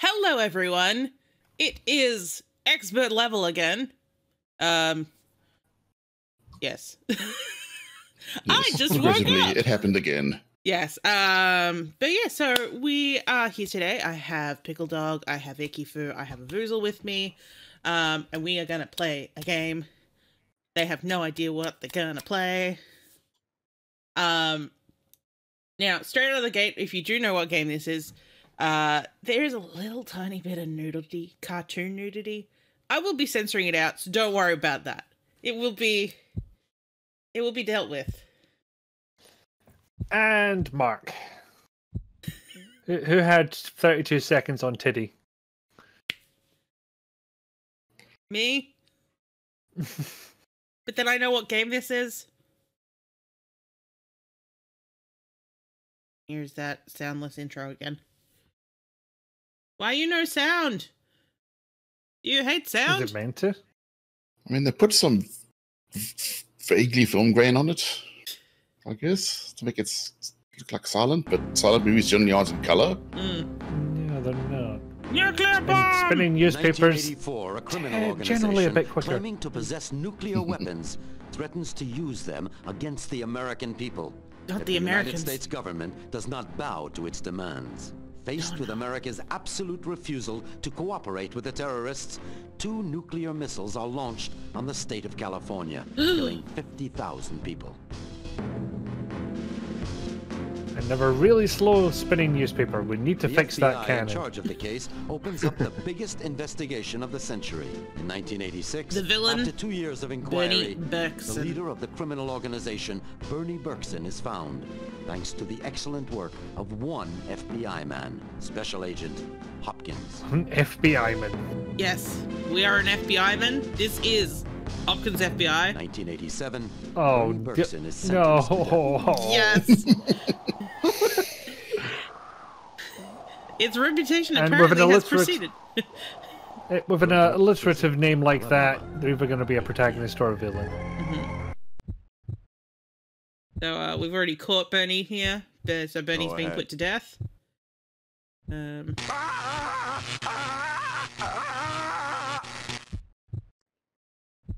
Hello, everyone. It is expert level again. Um. Yes. I just woke up. It happened again. Yes. Um. But yeah, so we are here today. I have Pickle Dog. I have Ikifu. I have a Voozle with me. Um. And we are gonna play a game. They have no idea what they're gonna play. Um. Now, straight out of the gate, if you do know what game this is, uh, there is a little tiny bit of nudity, cartoon nudity. I will be censoring it out, so don't worry about that. It will be, it will be dealt with. And Mark. who, who had 32 seconds on Tiddy? Me, but then I know what game this is. Here's that soundless intro again. Why you no sound? You hate Is sound? it meant to? I mean, they put some v- vaguely film grain on it, I guess, to make it look like silent, but silent movies generally aren't in color. Mm. No, they're not. Nuclear bomb! spinning newspapers. a criminal generally a bit quicker. claiming to possess nuclear weapons threatens to use them against the American people. Not if the United Americans. States government does not bow to its demands. Faced with America's absolute refusal to cooperate with the terrorists, two nuclear missiles are launched on the state of California, killing 50,000 people. Another really slow spinning newspaper. We need to the fix FBI that in cannon. charge of the case opens up the biggest investigation of the century. In 1986, The villain, after two years of Bernie inquiry, the leader of the criminal organization, Bernie Berkson, is found, thanks to the excellent work of one FBI man, Special Agent Hopkins. An FBI man. Yes, we are an FBI man. This is Hopkins FBI. 1987, Oh, Bernie Berkson is no. sentenced to death. Yes. its reputation And apparently an has illiterate- proceeded. Eh, With an uh, alliterative name like that, they're either going to be a protagonist or a villain. So uh, we've already caught Bernie here. So Bernie's Go being ahead. put to death. Um,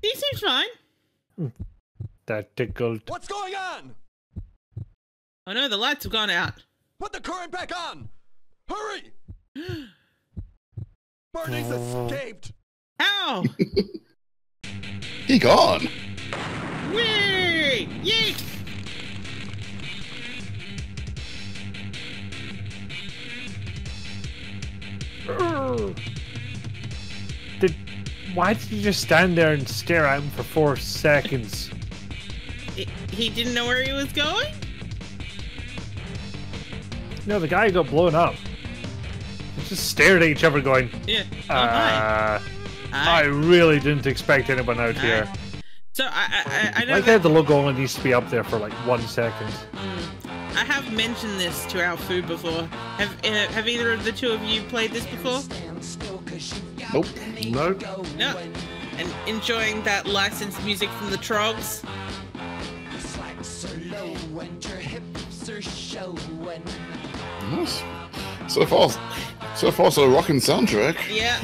he seems fine. That tickled. What's going on? Oh no, the lights have gone out. Put the current back on! Hurry! Bernie's oh. escaped! Ow! He gone. Whee! Yeet! Did why did you just stand there and stare at him for four seconds? He- He didn't know where he was going? No, the guy got blown up. They just stared at each other, going, Yeah. Oh, hi. uh, I really didn't expect anyone out Hi. here. So I I, I- I know Like that the logo only needs to be up there for like one second. I have mentioned this to our food before. Have uh, have either of the two of you played this before? Nope. No. No. And enjoying that licensed music from the Troggs? Nice. So far, so far, so rocking soundtrack. Yeah.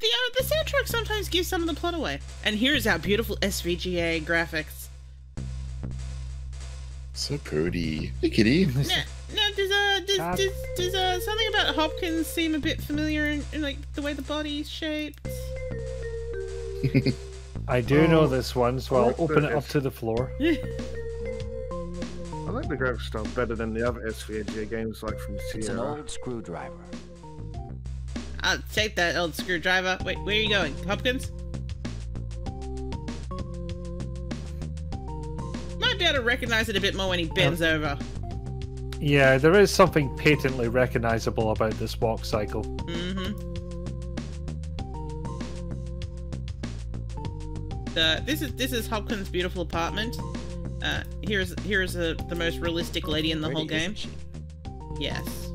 The, uh, the soundtrack sometimes gives some of the plot away. And here's our beautiful SVGA graphics. So pretty. Hey, kitty. Now, now does, uh, does, God. does, does uh, something about Hopkins seem a bit familiar in, in like the way the body's shaped? I do know Oh, this one, so I I'll open it up to the floor. I like the graphic style better than the other SVG games, like from Sierra. It's an old screwdriver. I'll take that old screwdriver. Wait, where are you going? Hopkins? Might be able to recognize it a bit more when he bends over. Yeah, there is something patently recognizable about this walk cycle. Mm-hmm. Uh, this is this is Hopkins' beautiful apartment. Uh, here's here's a, the most realistic lady in the whole game. Yes.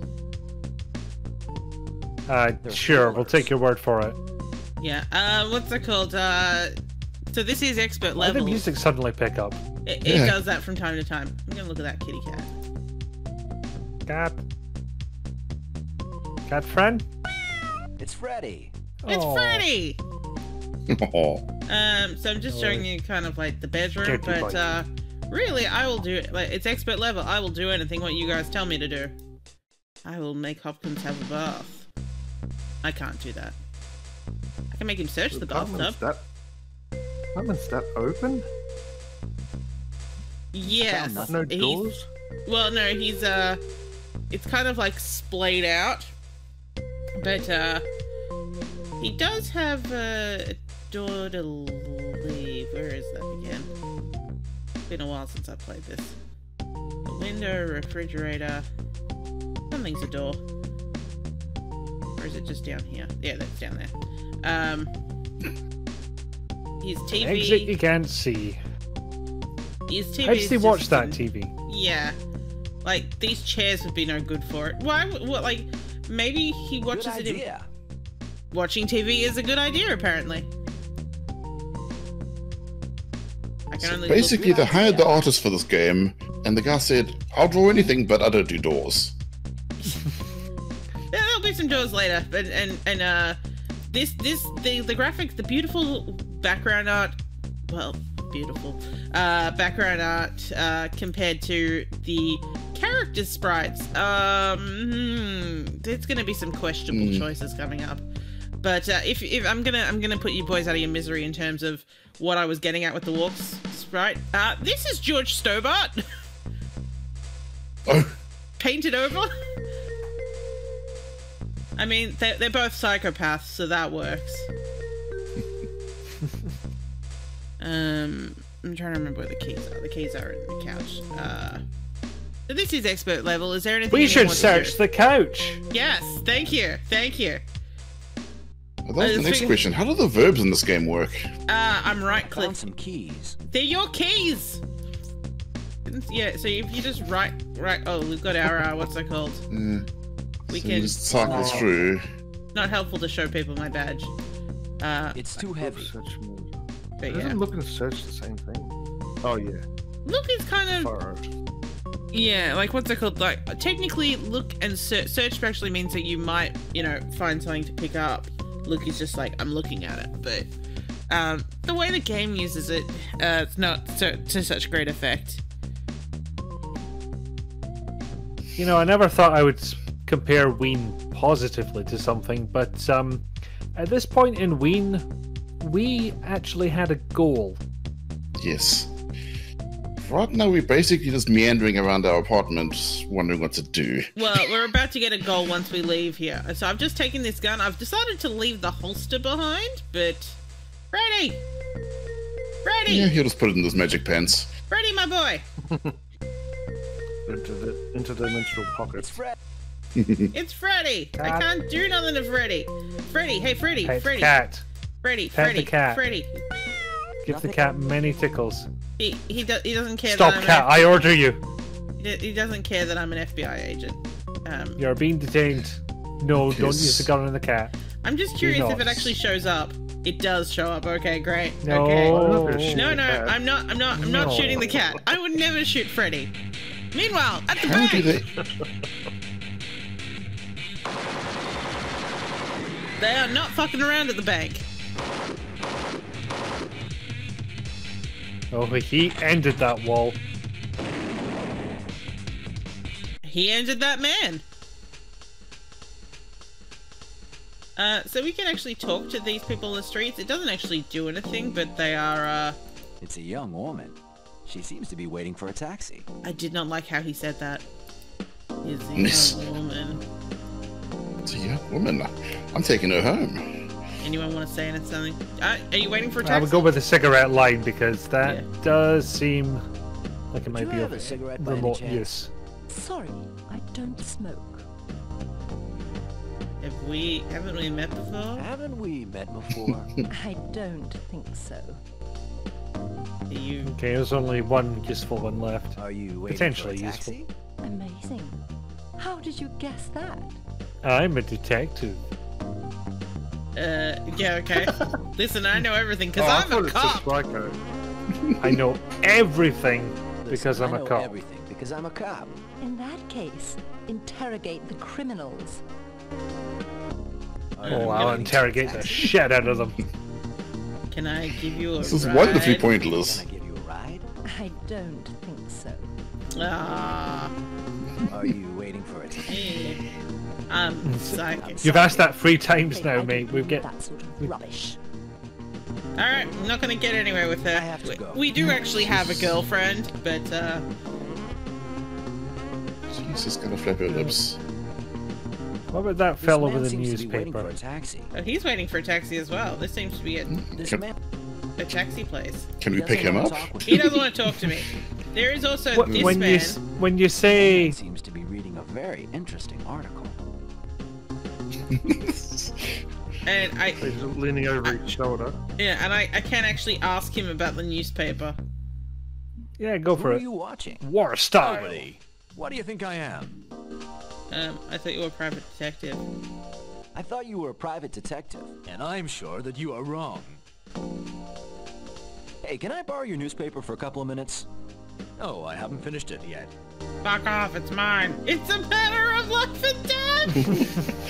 Uh, They're sure, we'll take your word for it. Yeah. Uh, what's it called? Uh, so this is expert Why did the music suddenly pick up? It, it Yeah. does that from time to time. I'm gonna look at that kitty cat. Cat. Cat friend? It's Freddy. It's Oh. Freddy. Oh, Um, so I'm just showing you kind of like the bedroom, but both. uh, really, I will do it. Like it's expert level. I will do anything what you guys tell me to do. I will make Hopkins have a bath. I can't do that. I can make him search the apartment's bathtub. that. Apartment's that open? Yes. Found No he's- doors? Well, no, he's uh, it's kind of like splayed out, but uh, he does have a door to leave. Where is that again? Been a while since I played this. A window, refrigerator. Something's a door. Or is it just down here? Yeah, that's down there. Um, his TV. Exit you can't see. His TV. How does is watch that in- TV? Yeah. Like, these chairs would be no good for it. Why? What, like, maybe he Good watches it in. idea. Watching TV is a good idea, apparently. So basically, they hired the artist for this game, and the guy said, "I'll draw anything, but I don't do doors." Yeah, there'll be some doors later, but and and uh, this this the the graphics, the beautiful background art, well, beautiful uh background art uh compared to the character sprites. Um, hmm, there's gonna be some questionable Hmm. choices coming up. But uh, if if I'm gonna I'm gonna put you boys out of your misery in terms of what I was getting at with the walks sprite. Uh, this is George Stobbart Oh, painted over. I mean, they're, they're both psychopaths, so that works. um, I'm trying to remember where the keys are. The keys are in the couch. Uh, this is expert level. Is there anything We should wants to do? search the couch. Yes, thank you, thank you. That was the next figured- question. How do the verbs in this game work? Uh, I'm right Found click. some keys. They're your keys. Yeah, so if you just right, right. Oh, we've got our uh, what's it called? Uh, We so can- just cycle Oh. through. Not helpful to show people my badge. Uh, It's too heavy. Search mode. but Doesn't yeah. look and search the same thing? Oh yeah, Look is kind of. Yeah, like what's it called? Like technically, look and search. Search actually means that you might, you know, find something to pick up. Look is just like I'm looking at it, but um, the way the game uses it, uh, it's not to, to such great effect. You know, I never thought I would compare Ween positively to something, but um, at this point in Ween, we actually had a goal. Yes. Right now, we're basically just meandering around our apartment, wondering what to do. Well, we're about to get a goal once we leave here. So I've just taken this gun. I've decided to leave the holster behind, but Freddy, Freddy, Yeah, he'll just put it in those magic pants. Freddy, my boy, Into the interdimensional It's pockets. Fred. it's Freddy. I can't do nothing to Freddy. Freddy, hey Freddy, Pet the Freddy, cat. Freddy, Pet the Freddy, cat. Freddy. Give the cat many tickles. He he, do, he doesn't care. Stop, that I'm cat! An, I order you. he, he doesn't care that I'm an FBI agent. Um, You're being detained. No, don't use the gun on the cat. I'm just curious if it actually shows up. It does show up. Okay, great. No. Okay. I'm not gonna shoot No, no. I'm not. I'm not. I'm not shooting the cat. I would never shoot Freddy. Meanwhile, at the How bank, they? they are not fucking around at the bank. Oh, he ended that wall. He ended that man. Uh, so we can actually talk to these people in the streets. It doesn't actually do anything, but they are. Uh, It's a young woman. She seems to be waiting for a taxi. I did not like how he said that. He's a Miss. young woman. It's a young woman. I'm taking her home. Anyone want to say anything? Uh, are you waiting for a I taxi? I would go with the cigarette line because that Yeah. does seem like it might you be have of a cigarette by any remote chance? use. Sorry, I don't smoke. Have we haven't we met before? Haven't we met before? I don't think so. Are you Okay, there's only one useful one left. Are you waiting Potentially for a useful. Amazing. How did you guess that? I'm a detective. Uh yeah, okay. Listen, I know everything because oh, I I'm thought a cop. just Psycho. I know everything because Listen, I'm I a know cop. everything because I'm a cop. In that case, interrogate the criminals. Oh, I'll interrogate the shit out of them. Can I give you a This is ride? wonderfully pointless. Can I give you a ride? I don't think so. Ah, Are you Um, mm. I'm psychic. You've asked that three times now, mate. We need get. that sort of rubbish. All right, I'm not gonna get anywhere with her. I have to We- go. We do actually have a girlfriend, but uh, Jesus, gonna flap her lips. What about that fellow man with the seems to be waiting for newspaper? a taxi. oh, he's waiting for a taxi as well. This seems to be a, mm. This Can- man a taxi place. Can we pick him up? He doesn't want to talk to me. There is also What- this when man, you s- when you say seems to be reading a very interesting article. And I He's leaning over his shoulder. yeah, and I, I can't actually ask him about the newspaper. yeah, go for Who for are you watching? War style. Nobody. What do you think I am? Um, I thought you were a private detective. I thought you were a private detective. And I'm sure that you are wrong. Hey, can I borrow your newspaper for a couple of minutes? Oh, I haven't finished it yet. Fuck off, it's mine. It's a matter of life and death.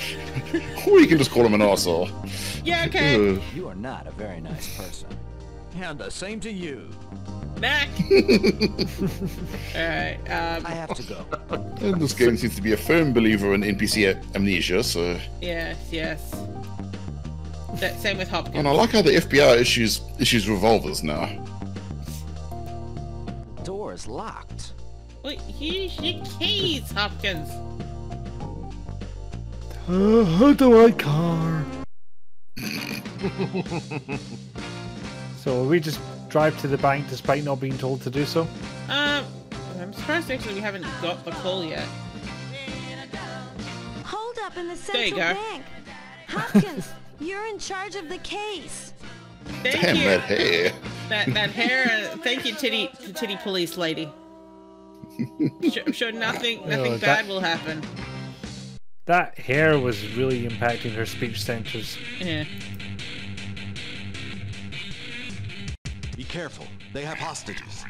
Or you can just call him an asshole. yeah, okay. Uh, You are not a very nice person. And the same to you. Back. Alright, um, I have to go. and this game seems to be a firm believer in NPC amnesia, so. yes, yes. That, same with Hopkins. And I like how the FBI issues issues revolvers now. The door is locked. Wait, here's your keys, Hopkins. Uh, how do I car? so we just drive to the bank despite not being told to do so. Um, I'm surprised actually we haven't got the call yet. Hold up in the There you central go. bank. Hopkins, you're in charge of the case. Thank Damn you. that hair. That that hair. Uh, thank you, titty titty police lady. Sure, I'm sure nothing nothing Oh, that- bad will happen. That hair was really impacting her speech centers. Yeah. Be careful. They have hostages.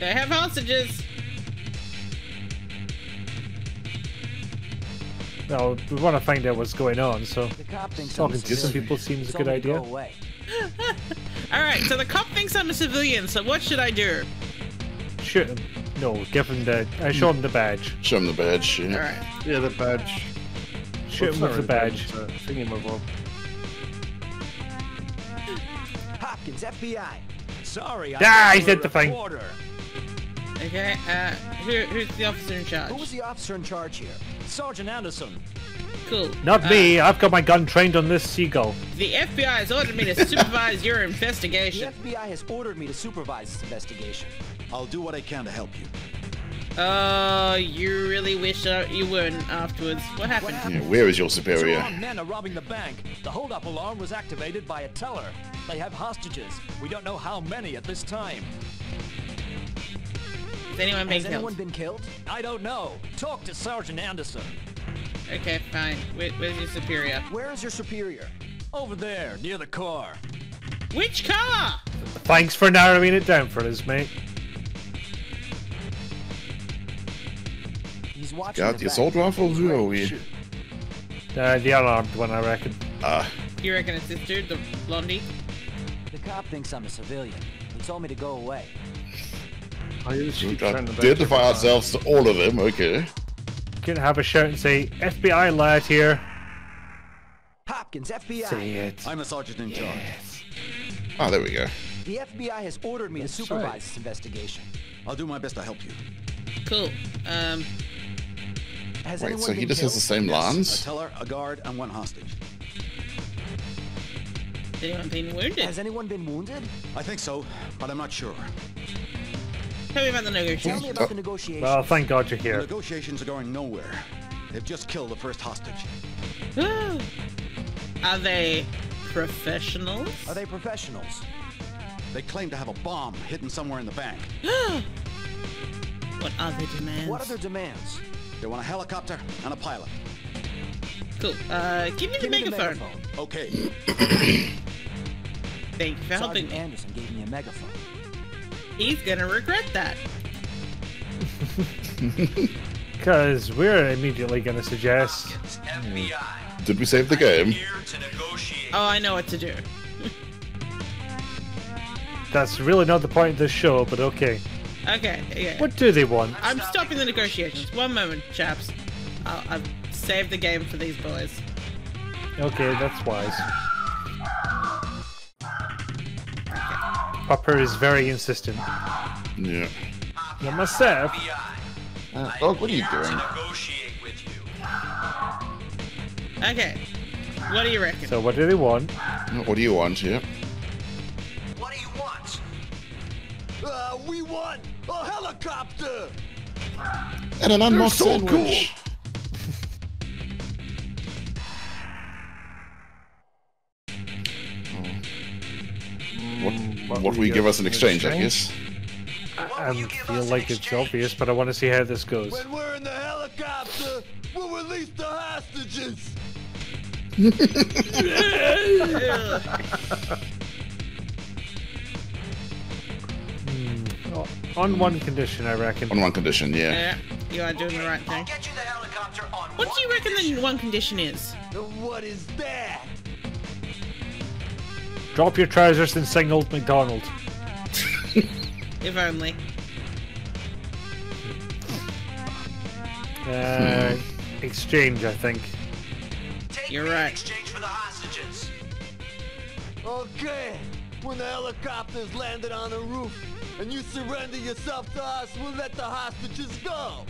They have hostages. Well, we want to find out what's going on, so The cop talking to some people seems He a good me go idea. All right. So the cop thinks I'm a civilian. So what should I do? Shoot him. No, give him the. I show him the badge. Show him the badge. All Yeah. right. Yeah, the badge. Shoot him with the badge. It's a thingamabob. Hopkins, FBI. Sorry, I Ah, thought he said the thing. reporter. Okay. Uh, who, who's the officer in charge? Who was the officer in charge here? Sergeant Anderson. Cool. Not Uh, me. I've got my gun trained on this seagull. The FBI has ordered me to supervise your investigation. The. FBI has ordered me to supervise this investigation. I'll do what I can to help you. Oh, you really wish uh, you weren't afterwards. What happened? Yeah, where is your Some superior? armed men are robbing the bank. The hold-up alarm was activated by a teller. They have hostages. We don't know how many at this time. Is anyone being Has anyone been killed? I don't know. Talk to Sergeant Anderson. Okay, fine. Where, where's your superior? Where is your superior? Over there, near the car. Which car? Thanks for narrowing it down for us, mate. He's watching Got the the back. assault rifle? Who are we? Uh, the unarmed one, I reckon. Ah, You reckon it's this dude, the blondie? The cop thinks I'm a civilian. He told me to go away. I we usually got turn the badge identify ourselves to all of them. Okay. Can have a shout and say, FBI lad here. Hopkins, FBI. Say it. I'm the sergeant in charge. Ah, there we go. The FBI has ordered me to supervise right. this investigation. I'll do my best to help you. Cool. Um, Has Wait, so he been just has the killed? same A lines? teller, a guard, and one hostage. has anyone been wounded? Has anyone been wounded? I think so, but I'm not sure. Tell me about the negotiations. Tell negotiations. me about the negotiations. Well, thank God you're The here. negotiations are going nowhere. They've just killed the first hostage. Are they professionals? Are they professionals? They claim to have a bomb hidden somewhere in the bank. What are their demands? What are their demands? They want a helicopter and a pilot. Cool. Uh, give me the Give me the megaphone. megaphone. Okay, Thank you for helping me. Anderson gave me a megaphone. He's gonna regret that. Because we're immediately going to suggest. Did we save the game? Oh, I know what to do. That's really not the point of this show, but okay. Okay, yeah. What do they want? I'm stopping the negotiations. One moment, chaps. I'll, I've saved the game for these boys. Okay, that's wise. Pupper is very insistent. Yeah. Not myself. Uh, dog, what are you doing? Okay. What do you reckon? So what do they want? What do you want here? What do you want? Uh, we want a helicopter! And an unmarked so sandwich. What, what will you give us in exchange, I guess? I, I feel like it's obvious, but I want to see how this goes. When we're in the helicopter, we'll release the hostages! Oh, on one condition, I reckon. On one condition, yeah. Yeah, you are doing the right thing. Get you the helicopter on What do you reckon the one condition is? What is that? Drop your trousers and sing Old MacDonald. If only. Uh, exchange, I think. You're right. exchange for the hostages. Okay, when the helicopter's landed on the roof and you surrender yourself to us, we'll let the hostages go.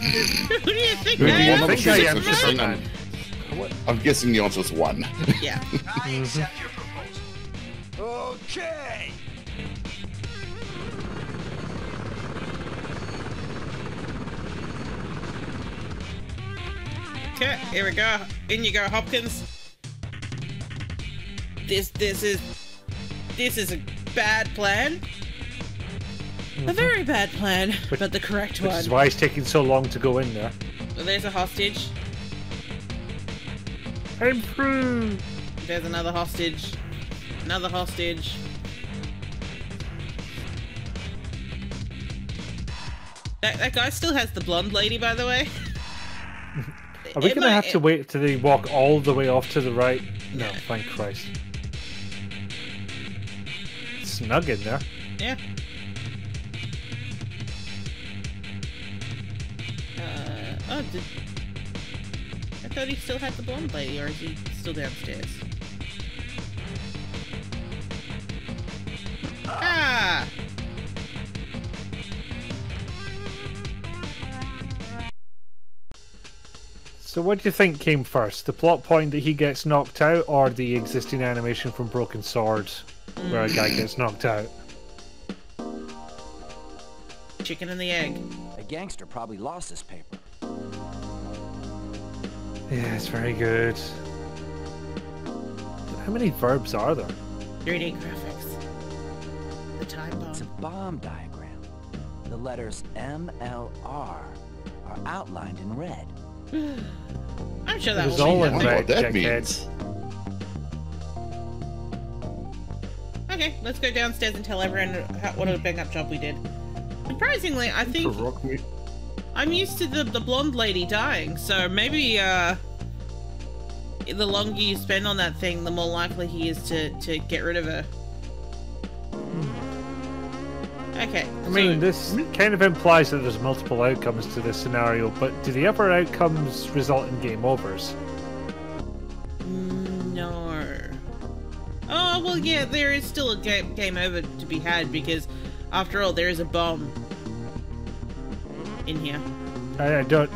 Who do you think Who do I you am? Want I think I to am choose? Superman. I'm, I'm guessing the answer is one. Yeah. I mm-hmm. accept your proposal. Okay. Okay, here we go. In you go, Hopkins. This this is this is a bad plan. A mm-hmm. very bad plan, but the correct Which one. is why it's taking so long to go in there. Well, there's a hostage. I'm through. There's another hostage. Another hostage. That, that guy still has the blonde lady, by the way. Are we gonna have to wait till they walk all the way off to the right? No, thank Christ. Snug in there. Yeah. Uh, oh, did... I thought he still had the blonde lady, or is he still downstairs? Ah! So what do you think came first? The plot point that he gets knocked out or the existing animation from Broken Sword where a guy gets knocked out? Chicken and the egg. A gangster probably lost his paper. Yeah, it's very good. How many verbs are there? 3D graphics. The time It's a bomb. bomb diagram. The letters MLR are outlined in red. I'm sure It that was will all in I done. wonder red, what that means. Okay, let's go downstairs and tell everyone how, what a bang up job we did. Surprisingly, I think rock me. I'm used to the, the blonde lady dying, so maybe uh, the longer you spend on that thing, the more likely he is to, to get rid of her. Okay. I mean, this kind of implies that there's multiple outcomes to this scenario, but do the upper outcomes result in game overs? No. Oh, well, yeah, there is still a game, game over to be had because, after all, there is a bomb in here. I, I don't.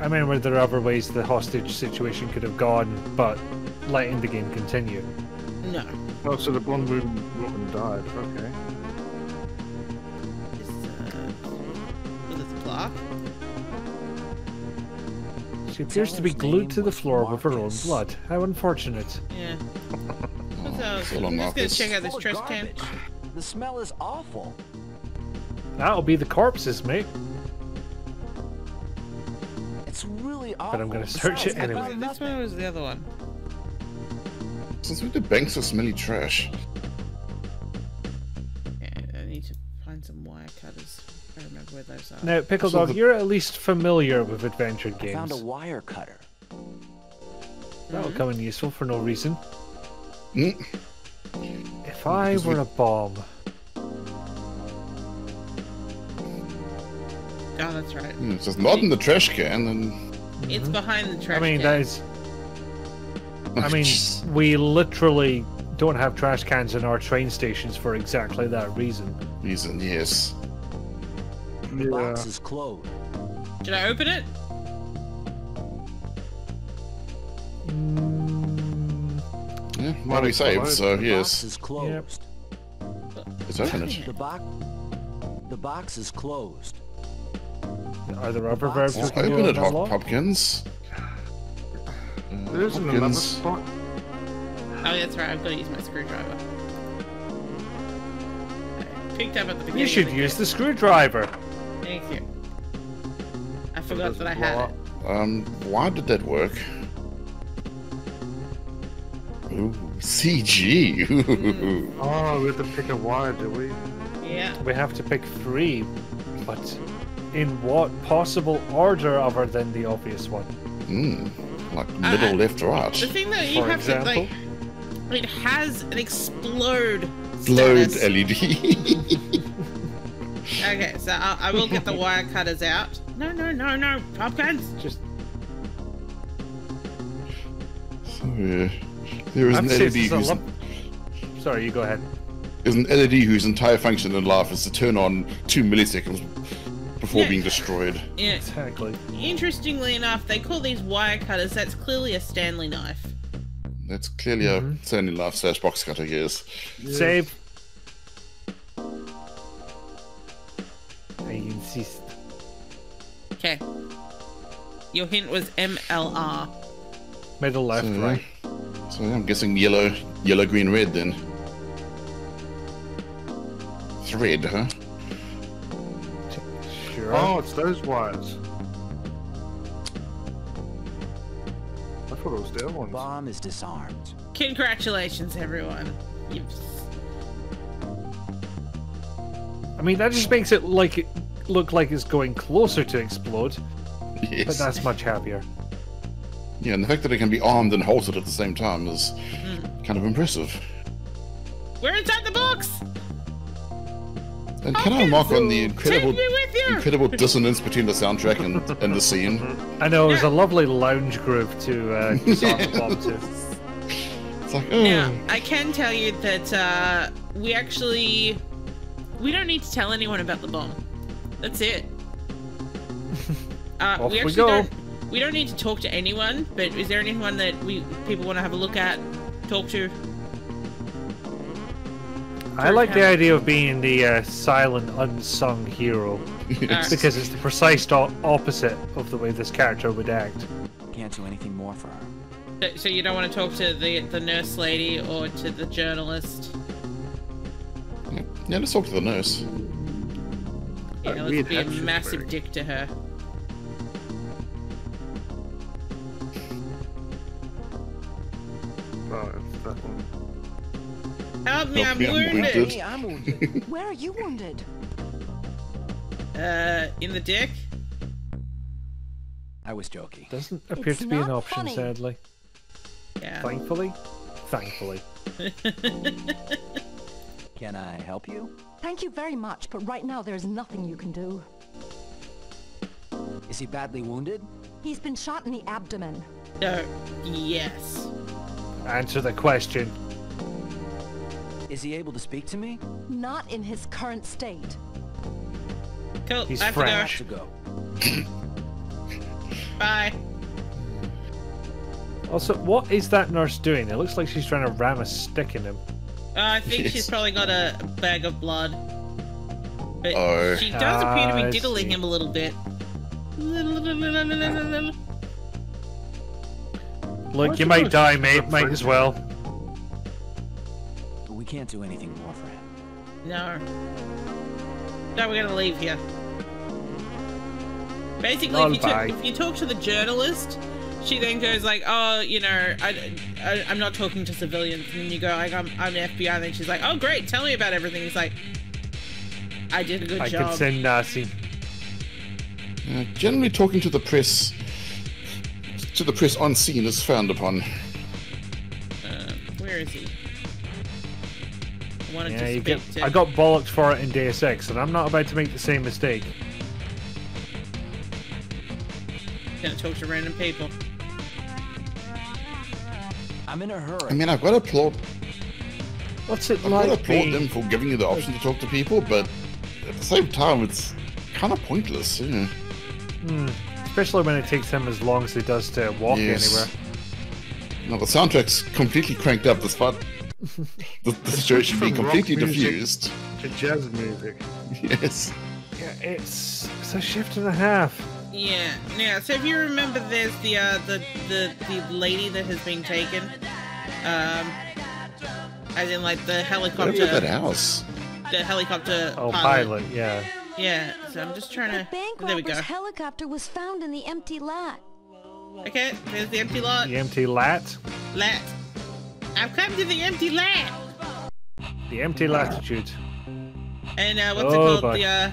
I mean, were there other ways the hostage situation could have gone, but letting the game continue? No. Oh, so the blonde woman woman died. Okay. This, uh, was it the plaque? She appears to be glued to the was floor with her own blood. How unfortunate. Yeah. Oh, So, so long, I'm just gonna check out this trash can. The smell is awful. That'll be the corpses, mate. Really awful. I'm gonna search it Besides, I anyway. This nothing. one was the other one. Since we do banks of smelly trash. Yeah, I need to find some wire. Cutters. I remember where those are. Now, Pickle So Dog, the- you're at least familiar with adventure I found a wire cutter. That'll come in useful for no reason. Mm. If I Because we- were a bomb, Oh, that's right. Hmm, It's just not in the trash can, and It's behind the trash. I mean, can. that is. I mean, we literally don't have trash cans in our train stations for exactly that reason. reason, yes. The Yeah. box is closed. Should I open it? Mm, Yeah, Might might be saved, followed. so The yes. box is closed. Let's open. The box. The box is closed. Are there other box verbs is we Well, can do open on it, that Hop- lot? Hopkins. Uh, There isn't another spot. Oh, that's right. I've got to use my screwdriver. I picked up at the beginning. You should of the use game. the screwdriver. Thank you. I forgot that I had it. Um, why did that work? Ooh, CG. Ooh. Oh, we have to pick a wire, do we? Yeah. We have to pick three, but in what possible order other than the obvious one? Hmm, like middle, Uh, left, right. The thing that you For have example? to like, it has an explode. Explode. LED. Okay, so I, I will get the wire cutters out. No, no, no, no, pumpkins. Just so, yeah. There is I'm an LED it's a Sorry, you go ahead. there's an LED whose entire function in life is to turn on two milliseconds before Yeah. being destroyed. Yeah. Exactly. Interestingly enough, they call these wire cutters. That's clearly a Stanley knife. That's clearly a Stanley knife slash box cutter, yes. Save. I insist. Okay. Your hint was MLR. Middle, left, so, right. So I'm guessing yellow, yellow, green, red then. Thread, huh? Sure. Oh, it's those wires. I thought it was the other ones. Bomb is disarmed. Congratulations, everyone. You've... I mean, that just makes it like it look like it's going closer to explode, Yes. but that's much happier. Yeah, and the fact that it can be armed and halted at the same time is mm-hmm. kind of impressive. We're inside the box. And can I mark on the incredible, me with you. incredible dissonance between the soundtrack and, and the scene? I know there's Yeah. a lovely lounge groove to uh, disarm the bomb to. It's like, oh, Now, I can tell you that uh, we actually we don't need to tell anyone about the bomb. That's it. Uh, Off we we actually go. don't. We don't need to talk to anyone. But is there anyone that we people want to have a look at, talk to? I like the idea of being the uh, silent, unsung hero Alright. because it's the precise opposite of the way this character would act. Can't do anything more for her. So- So you don't want to talk to the the nurse lady or to the journalist? yeah, let's talk to the nurse. Yeah, Uh, let's be a massive wearing. dick to her. Oh, that one. Help me, Help I'm me, I'm wounded. wounded. Hey, I'm wounded. Where are you wounded? Uh, in the dick. I was joking. Doesn't appear It's to be an option, funny. sadly. Yeah. Thankfully. Thankfully. Can I help you? Thank you very much, but right now there's nothing you can do. Is he badly wounded? He's been shot in the abdomen. No. Yes. Answer the question. Is he able to speak to me? Not in his current state. Cool. He's I have to go. French. have to go. Bye. Also, what is that nurse doing? It looks like she's trying to ram a stick in him. Uh, I think Yes. she's probably got a bag of blood. But Oh. she does appear to Ah, be I diddling see. him a little bit. Look, Why'd you you might die, mate. Might as well. But we can't do anything more for him. No, we're gonna leave here. Basically, if you, talk, if you talk to the journalist, she then goes like, "Oh, you know, I, I, I'm not talking to civilians." And then you go like, "I'm, I'm the FBI." And then she's like, "Oh, great, tell me about everything." He's like, "I did a good I job." can send Nazi. Uh, generally, talking to the press, to the press on scene is frowned upon. Uh, where is he? I wanted Yeah, to you speak get, to. I got bollocked for it in Deus Ex, and I'm not about to make the same mistake. Gonna talk to random people. I'm in a hurry. I mean, I've got to applaud, What's it I've got to applaud them for giving you the option to talk to people, but at the same time, it's kind of pointless. Yeah. Hmm, especially when it takes him as long as it does to walk Yes. anywhere. Now the soundtrack's completely cranked up despite the, the situation being completely music. diffused. To jazz music. Yes. Yeah, it's it's a shift and a half. Yeah, yeah. So if you remember, there's the uh, the the the lady that has been taken, um, as in like the helicopter, about that house? the helicopter Oh, pilot. pilot, yeah. Yeah. So I'm just trying The to. bank There we go. robber's helicopter was found in the empty lot. Okay, there's the empty lot. The empty lat, Lat. I've come to the empty lat. the empty latitude. And uh, what's Oh, it called? boy. The uh,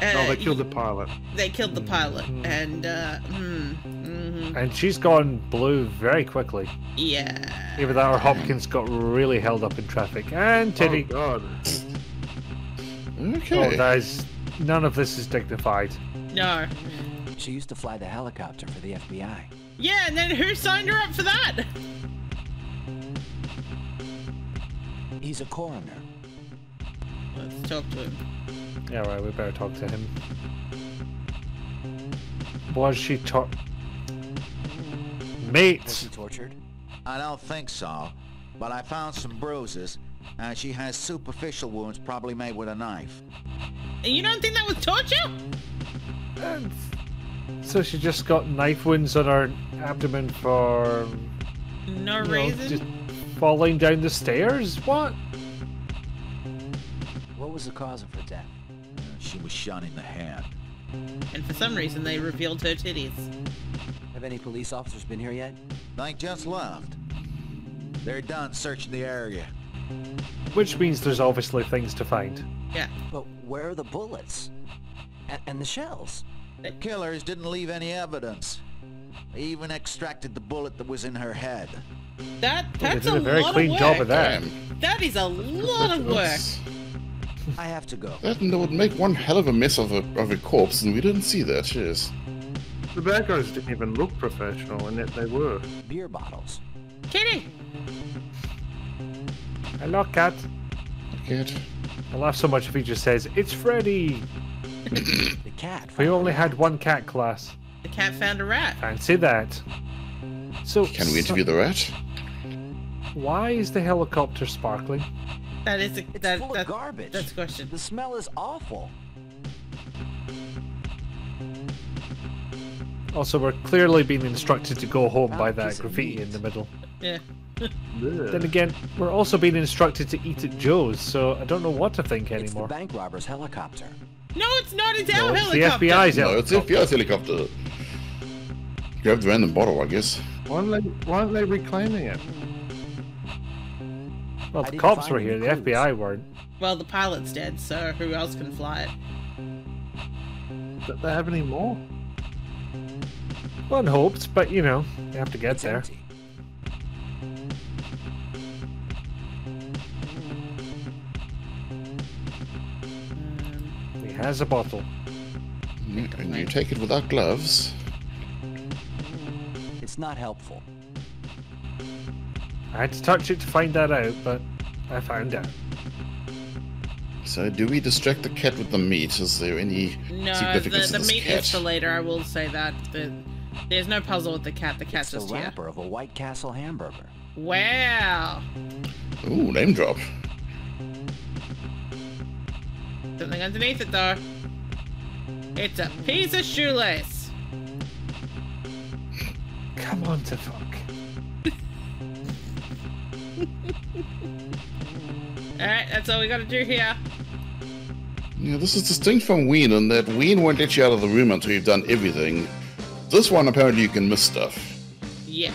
uh, Oh, they killed the pilot. they killed the pilot, and uh, hmm, hmm And she's gone blue very quickly. yeah. Either that or Hopkins got really held up in traffic. And Titty. Oh, God. Okay. Oh, that is. None of this is dignified. No. She used to fly the helicopter for the FBI. Yeah, and then who signed her up for that? He's a coroner. Let's talk to him. Yeah, right, we better talk to him. Was she tor- Was Mate! she tortured? I don't think so, but I found some bruises, and she has superficial wounds probably made with a knife. And you don't think that was torture? And so she just got knife wounds on her abdomen for No you know, reason. just falling down the stairs? What? What was the cause of her death? She was shot in the head. And for some reason, they revealed her titties. Have any police officers been here yet? They just left. They're done searching the area. Which means there's obviously things to find. Yeah. But where are the bullets? And, and the shells? The killers didn't leave any evidence. They even extracted the bullet that was in her head. That that's did a, a very lot clean of job work. of that. Damn. That is a lot of work. I have to go. That would make one hell of a mess of a, of a corpse, and we didn't see that, yes. The bad guys didn't even look professional, and yet they were. Beer bottles. Kitty. Hello, cat. Good. I laugh so much if he just says, It's Freddy! The cat. We only had one cat class. The cat found a rat. Fancy that. So, Can we interview the rat? Why is the helicopter sparkling? That is a It's that, full that of garbage. that's a question. The smell is awful. Also, we're clearly being instructed to go home by that graffiti meat. in the middle. Yeah. Then again, we're also being instructed to eat at Joe's, so I don't know what to think It's the anymore. bank robber's helicopter. No, it's not. It's No, our it's the. FBI's No, it's helicopter. FBI's helicopter. Grabbed the random bottle, I guess. Why aren't they, why aren't they reclaiming it? Well, the cops were here, the clues. FBI weren't. Well, the pilot's dead, so who else can fly it? Don't they have any more? One hopes, but you know, you have to get It's there. empty. He has a bottle. And you take it without gloves. It's not helpful. I had to touch it to find that out, but I found out. So, do we distract the cat with the meat? Is there any no, the, significance the to this meat cat? is for later. I will say that. The, there's no puzzle with the cat. The cat's It's the just here. wrapper of a White Castle hamburger. Wow. Ooh, name drop. Something underneath it though. It's a piece of shoelace. Come on to fuck. Alright, that's all we gotta do here. Yeah, this is distinct from Ween in that Ween won't let you out of the room until you've done everything. This one, apparently, you can miss stuff. Yes.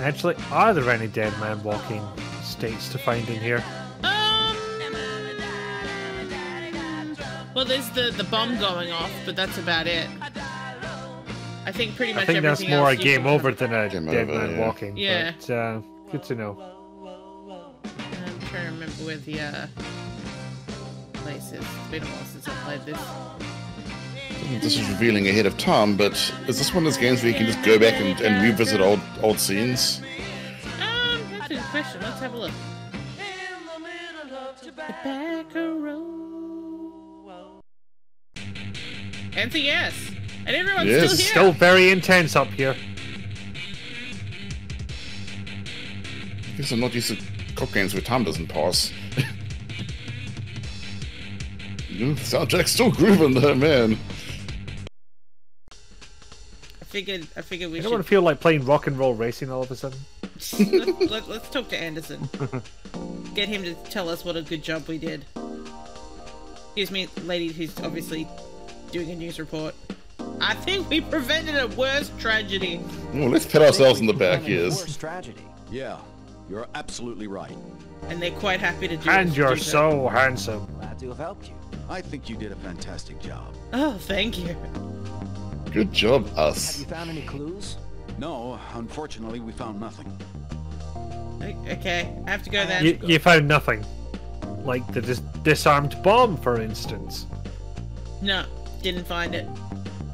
Actually, are there any dead man walking states to find in here? Um. Well, there's the the bomb going off, but that's about it. I think pretty much I think that's more a game over than a Game dead over, man yeah. walking. Yeah. But, uh, good to know. I'm trying to remember where the uh, place is. It's been a while since I played this. This is revealing ahead of time, but is this one of those games where you can just go back and, and revisit old old scenes? Um, that's a good question. Let's have a look. Tobacco Road. Answer yes. And everyone's Yes. still here. Still very intense up here. I guess I'm not used to cop games where time doesn't pass. Mm, Ooh, soundtrack's still grooving though, man. I figured. I figured we Anyone should. Want to feel like playing rock and roll racing all of a sudden? let, let, let's talk to Anderson. Get him to tell us what a good job we did. Excuse me, lady who's obviously doing a news report. I think we prevented a worse tragedy. Well, let's pat ourselves in the back, Preventing yes. worse tragedy. Yeah, you're absolutely right. And they're quite happy to do it. And you're that. so handsome. Glad to have helped you. I think you did a fantastic job. Oh, thank you. Good job, us. Have you found any clues? No, unfortunately, we found nothing. Okay, I have to go then. You, you found nothing. Like the dis- disarmed bomb, for instance. No, didn't find it.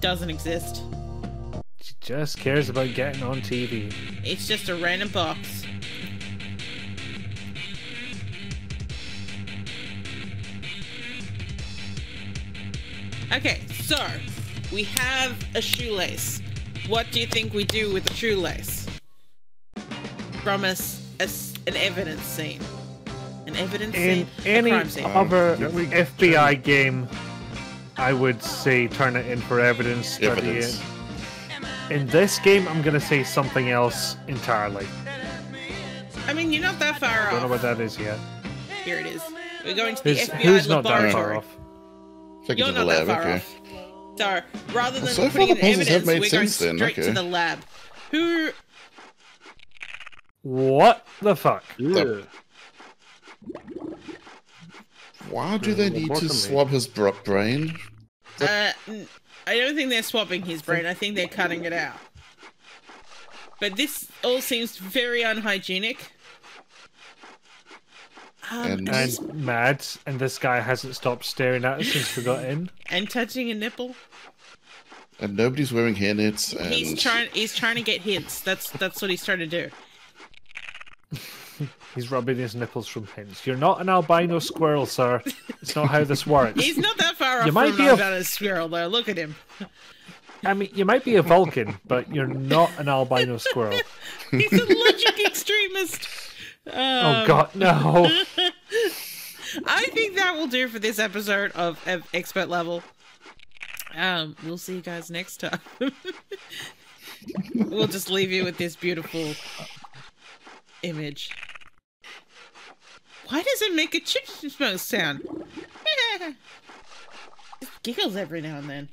Doesn't exist. She just cares about getting on TV. It's just a random box. Okay, so we have a shoelace. What do you think we do with the shoelace? From a, s- a s- an evidence scene. An evidence In scene? any a crime scene. other yeah, we- FBI game, I would say turn it in for evidence, study Evidence. it. In this game, I'm gonna say something else entirely. I mean, you're not that far off. I Don't know what that is yet. Here it is. We're going to the Who's, FBI who's not that far off? Take You're to the not that lab, far okay. off. So rather than so putting the in evidence, we're going sense then, straight to the lab. Who? What the fuck? Ugh. Why do they need to swab his br- brain? Uh, n- I don't think they're swapping his brain. I think they're cutting it out. But this all seems very unhygienic. Um, And- and, And mad, and this guy hasn't stopped staring at us since we got in. and touching a nipple. And nobody's wearing hairnets. And He's trying. He's trying to get hints. That's that's what he's trying to do. He's rubbing his nipples from hints. You're not an albino squirrel, sir. It's not how this works. He's not that far off You might from be an a- albino squirrel, though. Look at him. I mean, you might be a Vulcan, but you're not an albino squirrel. He's a logic extremist. Oh Um, god, no. I think that will do for this episode of, of Expert Level. Um, we'll see you guys next time. we'll just leave you with this beautiful image. Why does it make a chip smoke sound? It giggles every now and then.